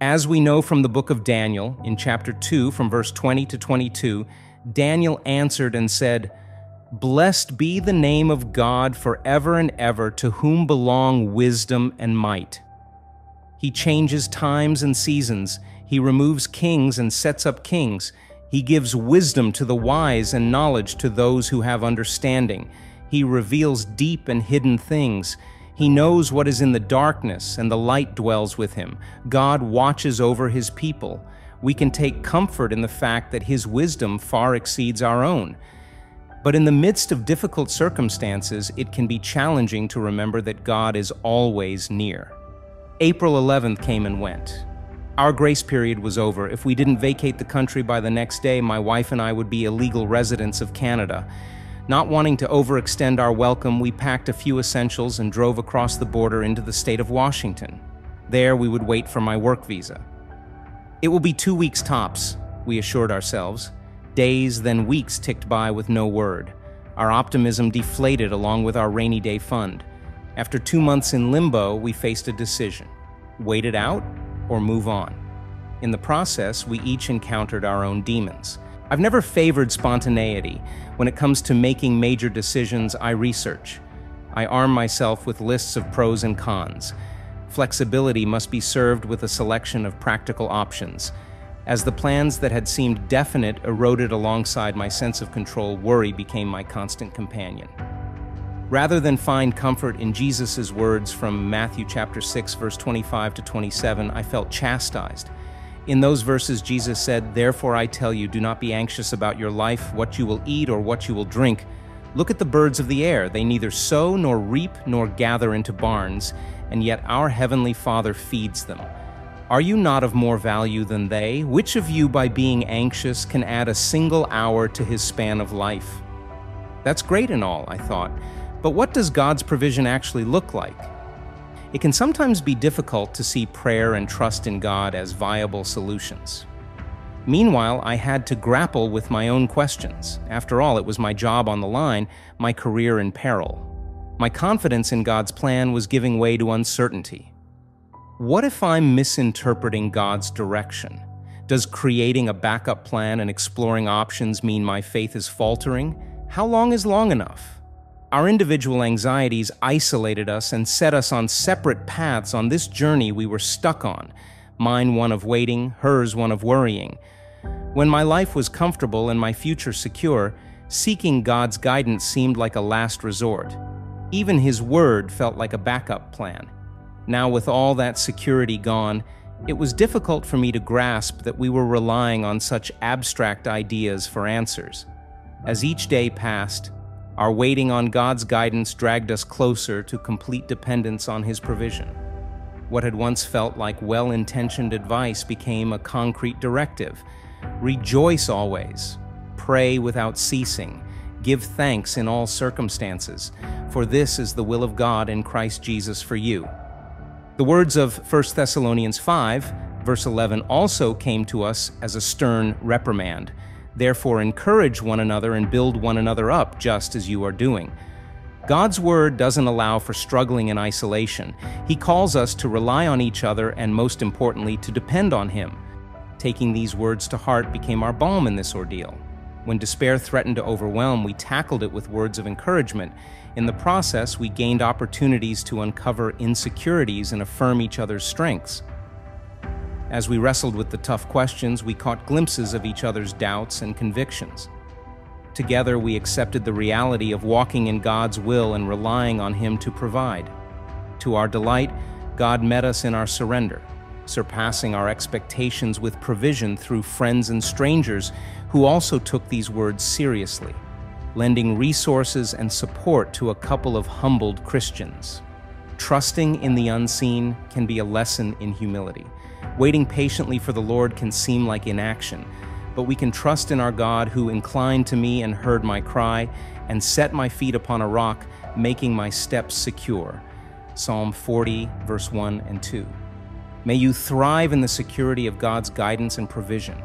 As we know from the book of Daniel, in chapter 2, from verse 20 to 22, Daniel answered and said, Blessed be the name of God forever and ever, to whom belong wisdom and might. He changes times and seasons. He removes kings and sets up kings. He gives wisdom to the wise and knowledge to those who have understanding. He reveals deep and hidden things. He knows what is in the darkness, and the light dwells with him. God watches over his people. We can take comfort in the fact that his wisdom far exceeds our own. But in the midst of difficult circumstances, it can be challenging to remember that God is always near. April 11th came and went. Our grace period was over. If we didn't vacate the country by the next day, my wife and I would be illegal residents of Canada. Not wanting to overextend our welcome, we packed a few essentials and drove across the border into the state of Washington. There, we would wait for my work visa. It will be two weeks tops, we assured ourselves. Days, then weeks ticked by with no word. Our optimism deflated along with our rainy day fund. After two months in limbo, we faced a decision wait it out or move on. In the process, we each encountered our own demons. I've never favored spontaneity. When it comes to making major decisions, I research. I arm myself with lists of pros and cons. Flexibility must be served with a selection of practical options. As the plans that had seemed definite eroded alongside my sense of control, worry became my constant companion. Rather than find comfort in Jesus' words from Matthew chapter 6 verse 25 to 27, I felt chastised. In those verses, Jesus said, Therefore I tell you, do not be anxious about your life, what you will eat or what you will drink. Look at the birds of the air. They neither sow nor reap nor gather into barns, and yet our heavenly Father feeds them. Are you not of more value than they? Which of you, by being anxious, can add a single hour to his span of life? That's great and all, I thought, but what does God's provision actually look like? It can sometimes be difficult to see prayer and trust in God as viable solutions. Meanwhile, I had to grapple with my own questions. After all, it was my job on the line, my career in peril. My confidence in God's plan was giving way to uncertainty. What if I'm misinterpreting God's direction? Does creating a backup plan and exploring options mean my faith is faltering? How long is long enough? Our individual anxieties isolated us and set us on separate paths on this journey we were stuck on, mine one of waiting, hers one of worrying. When my life was comfortable and my future secure, seeking God's guidance seemed like a last resort. Even His Word felt like a backup plan. Now, with all that security gone, it was difficult for me to grasp that we were relying on such abstract ideas for answers. As each day passed, our waiting on God's guidance dragged us closer to complete dependence on His provision. What had once felt like well intentioned advice became a concrete directive Rejoice always, pray without ceasing, give thanks in all circumstances, for this is the will of God in Christ Jesus for you. The words of 1 Thessalonians 5, verse 11, also came to us as a stern reprimand. Therefore, encourage one another and build one another up, just as you are doing. God's Word doesn't allow for struggling in isolation. He calls us to rely on each other and, most importantly, to depend on Him. Taking these words to heart became our balm in this ordeal. When despair threatened to overwhelm, we tackled it with words of encouragement. In the process, we gained opportunities to uncover insecurities and affirm each other's strengths. As we wrestled with the tough questions, we caught glimpses of each other's doubts and convictions. Together, we accepted the reality of walking in God's will and relying on Him to provide. To our delight, God met us in our surrender, surpassing our expectations with provision through friends and strangers who also took these words seriously, lending resources and support to a couple of humbled Christians. Trusting in the unseen can be a lesson in humility. Waiting patiently for the Lord can seem like inaction, but we can trust in our God who inclined to me and heard my cry and set my feet upon a rock, making my steps secure. Psalm 40, verse 1 and 2. May you thrive in the security of God's guidance and provision.